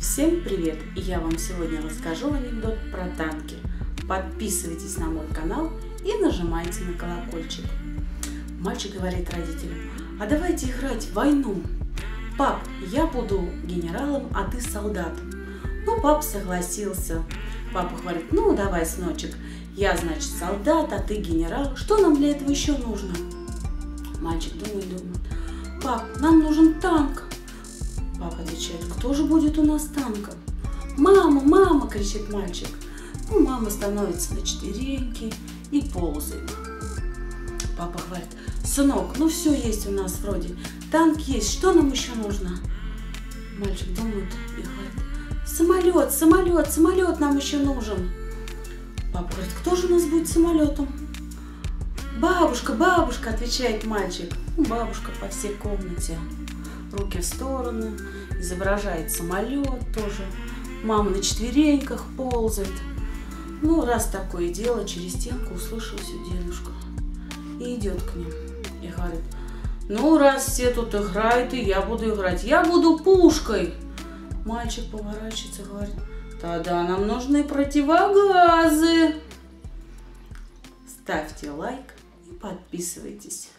Всем привет! И я вам сегодня расскажу анекдот про танки. Подписывайтесь на мой канал и нажимайте на колокольчик. Мальчик говорит родителям, а давайте играть в войну. Пап, я буду генералом, а ты солдатом. Ну, пап согласился. Папа говорит, ну давай, сыночек, я, значит, солдат, а ты генерал. Что нам для этого еще нужно? Мальчик думает, думает. Пап, нам нужен танк. Папа отвечает, кто же будет у нас танком? Мама, мама, кричит мальчик. Ну, мама становится на четвереньки и ползает. Папа говорит, сынок, ну все есть у нас вроде. Танк есть, что нам еще нужно? Мальчик думает и говорит, самолет, самолет, самолет нам еще нужен. Папа говорит, кто же у нас будет самолетом? Бабушка, бабушка, отвечает мальчик. Ну, бабушка по всей комнате. Руки в стороны, изображает самолет тоже. Мама на четвереньках ползает. Ну, раз такое дело, через стенку услышал всю дедушка. И идет к ним. И говорит, ну, раз все тут играют, и я буду играть. Я буду пушкой. Мальчик поворачивается и говорит, тогда нам нужны противогазы. Ставьте лайк и подписывайтесь.